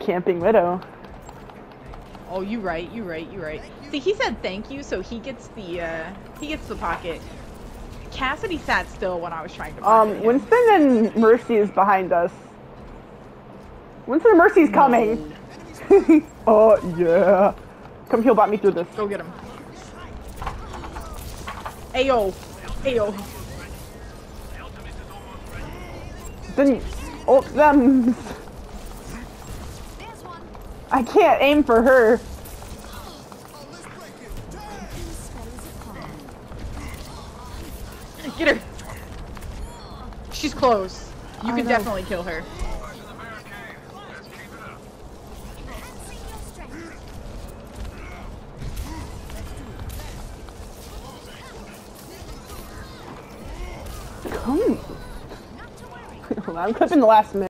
camping widow. Oh, you right, you right, you right. See, he said thank you, so he gets the uh, he gets the pocket. Cassidy sat still when I was trying to. Um, him. Winston and Mercy is behind us. Winston and Mercy's coming. oh yeah. Come heal bot me through this. Go get him. Ayo, ayo. Then ult them. I can't aim for her. Get her. She's close. You I can know. definitely kill her. Come. I'm clipping the last minute.